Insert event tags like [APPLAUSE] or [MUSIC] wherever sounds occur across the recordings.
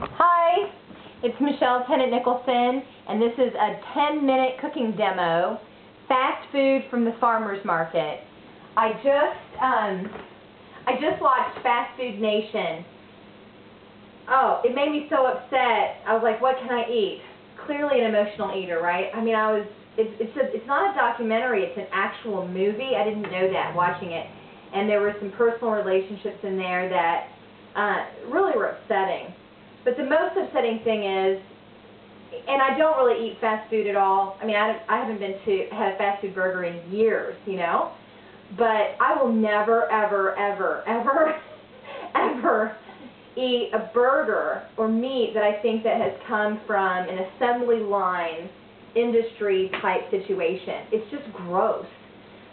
Hi, it's Michelle Tennant Nicholson, and this is a 10-minute cooking demo, fast food from the farmer's market. I just, um, I just watched Fast Food Nation. Oh, it made me so upset. I was like, what can I eat? Clearly an emotional eater, right? I mean, I was, it's, it's, a, it's not a documentary, it's an actual movie. I didn't know that watching it. And there were some personal relationships in there that uh, really were upsetting. But the most upsetting thing is, and I don't really eat fast food at all. I mean, I, I haven't been to had a fast food burger in years, you know. But I will never, ever, ever, [LAUGHS] ever, ever eat a burger or meat that I think that has come from an assembly line industry type situation. It's just gross.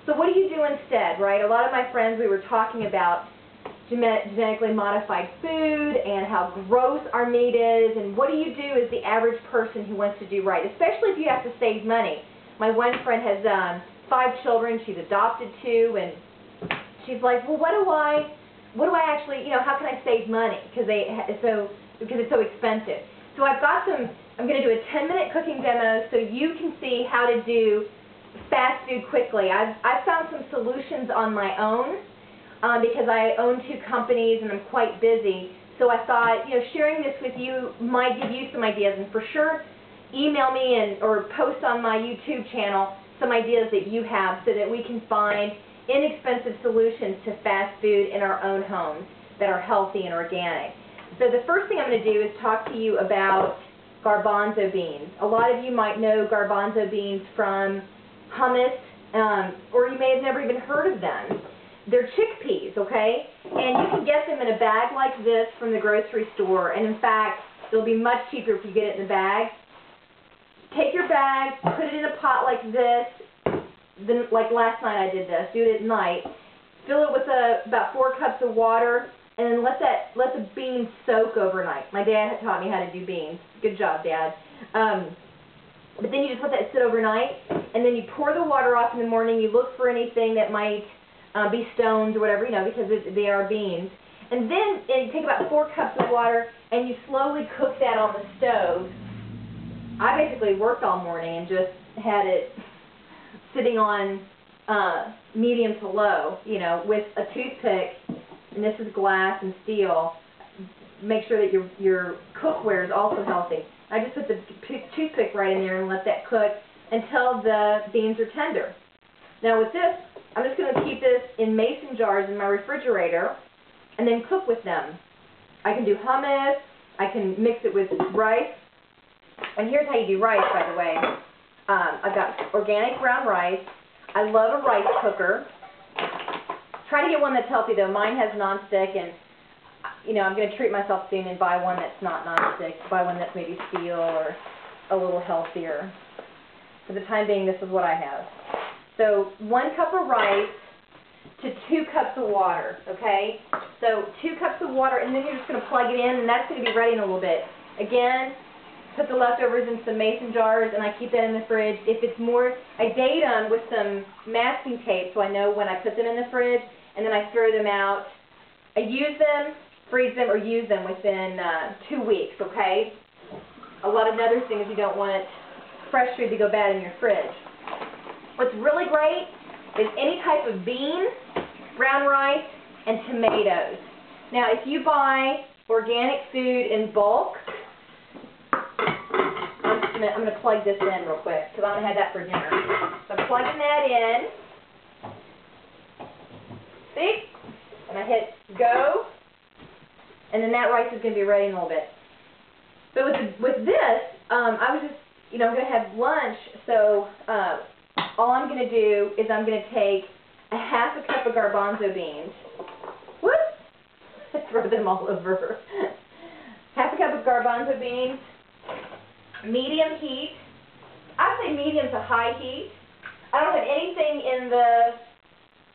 So what do you do instead, right? A lot of my friends, we were talking about genetically modified food and how gross our meat is and what do you do as the average person who wants to do right, especially if you have to save money. My one friend has um, five children, she's adopted two, and she's like, well, what do I, what do I actually, you know, how can I save money? Because they, so, because it's so expensive. So I've got some, I'm going to do a 10-minute cooking demo so you can see how to do fast food quickly. I've, I've found some solutions on my own um, because I own two companies and I'm quite busy. So I thought, you know, sharing this with you might give you some ideas, and for sure, email me and or post on my YouTube channel some ideas that you have so that we can find inexpensive solutions to fast food in our own homes that are healthy and organic. So the first thing I'm going to do is talk to you about garbanzo beans. A lot of you might know garbanzo beans from hummus, um, or you may have never even heard of them. They're chickpeas, okay? And you can get them in a bag like this from the grocery store. And in fact, it'll be much cheaper if you get it in a bag. Take your bag, put it in a pot like this. Then, like last night I did this. Do it at night. Fill it with a, about four cups of water, and then let that let the beans soak overnight. My dad had taught me how to do beans. Good job, Dad. Um, but then you just let that sit overnight, and then you pour the water off in the morning. You look for anything that might uh, be stones or whatever, you know, because it, they are beans. And then and you take about four cups of water and you slowly cook that on the stove. I basically worked all morning and just had it sitting on uh, medium to low, you know, with a toothpick, and this is glass and steel. Make sure that your your cookware is also healthy. I just put the toothpick right in there and let that cook until the beans are tender. Now with this, I'm just going to keep this in mason jars in my refrigerator and then cook with them. I can do hummus. I can mix it with rice. And here's how you do rice, by the way. Um, I've got organic brown rice. I love a rice cooker. Try to get one that's healthy, though. Mine has nonstick, and, you know, I'm going to treat myself soon and buy one that's not nonstick. Buy one that's maybe steel or a little healthier. For the time being, this is what I have. So one cup of rice to two cups of water, okay? So two cups of water, and then you're just going to plug it in, and that's going to be ready in a little bit. Again, put the leftovers in some mason jars, and I keep that in the fridge. If it's more, I date them with some masking tape so I know when I put them in the fridge, and then I throw them out. I use them, freeze them, or use them within uh, two weeks, okay? A lot of other things you don't want fresh food to go bad in your fridge. What's really great is any type of bean, brown rice, and tomatoes. Now, if you buy organic food in bulk, I'm gonna, plug this in real quick because I'm gonna have that for dinner. So I'm plugging that in. See? And I hit go, and then that rice is gonna be ready in a little bit. But with with this, um, I was just, you know, I'm gonna have lunch, so. Uh, all I'm going to do is I'm going to take a half a cup of garbanzo beans. Whoops! [LAUGHS] Throw them all over. half a cup of garbanzo beans, medium heat. I say medium to high heat. I don't have anything in the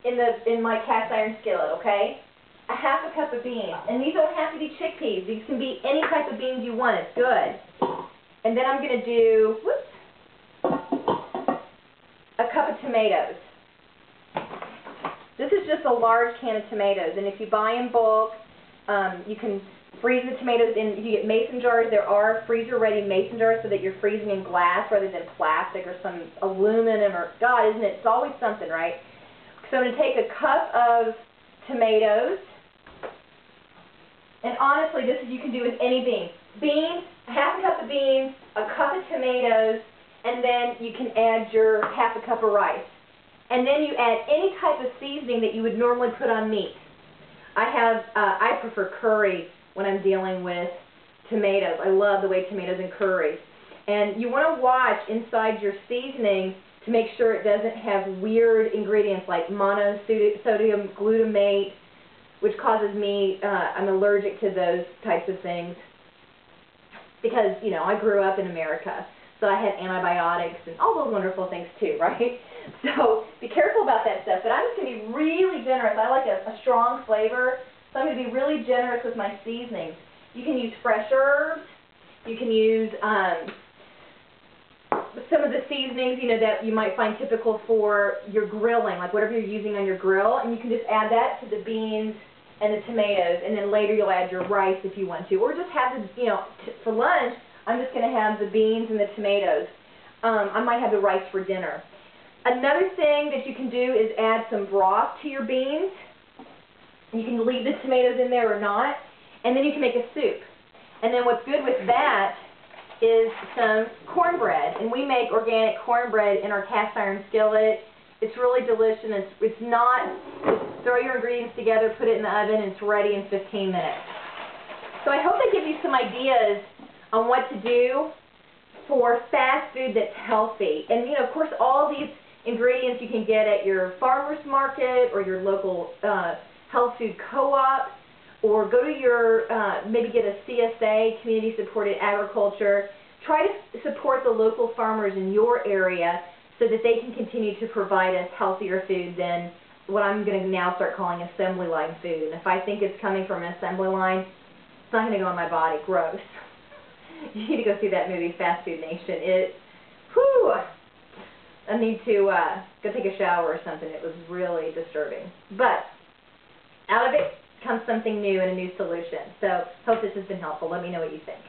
in the in my cast iron skillet, okay? A half a cup of beans. And these don't have to be chickpeas. These can be any type of beans you want. It's good. And then I'm going to do, whoops, tomatoes. This is just a large can of tomatoes, and if you buy in bulk, um, you can freeze the tomatoes in, if you get mason jars, there are freezer-ready mason jars so that you're freezing in glass rather than plastic or some aluminum or, God, isn't it? It's always something, right? So I'm going to take a cup of tomatoes, and honestly, this is you can do with any beans. Beans, half a cup of beans, a cup of tomatoes, and then you can add your half a cup of rice. And then you add any type of seasoning that you would normally put on meat. I have, uh, I prefer curry when I'm dealing with tomatoes. I love the way tomatoes and curry. And you want to watch inside your seasoning to make sure it doesn't have weird ingredients like monosodium glutamate, which causes me, uh, I'm allergic to those types of things. Because, you know, I grew up in America, so I had antibiotics and all those wonderful things too, [LAUGHS] right? So be careful about that stuff. But I'm just going to be really generous. I like a, a strong flavor, so I'm going to be really generous with my seasonings. You can use fresh herbs. You can use um, some of the seasonings, you know, that you might find typical for your grilling, like whatever you're using on your grill, and you can just add that to the beans and the tomatoes, and then later you'll add your rice if you want to, or just have the, you know, for lunch, I'm just going to have the beans and the tomatoes. Um, I might have the rice for dinner. Another thing that you can do is add some broth to your beans. You can leave the tomatoes in there or not. And then you can make a soup. And then what's good with that is some cornbread. And we make organic cornbread in our cast iron skillet. It's really delicious. It's, it's not, throw your ingredients together, put it in the oven, and it's ready in 15 minutes. So I hope I give you some ideas on what to do for fast food that's healthy. And, you know, of course, all these ingredients you can get at your farmer's market or your local uh, health food co-op or go to your, uh, maybe get a CSA, Community Supported Agriculture. Try to support the local farmers in your area so that they can continue to provide us healthier food than what I'm going to now start calling assembly line food. And if I think it's coming from an assembly line, it's not going to go in my body. Gross. [LAUGHS] you need to go see that movie, Fast Food Nation. It, whew, I need to uh, go take a shower or something. It was really disturbing. But out of it comes something new and a new solution. So hope this has been helpful. Let me know what you think.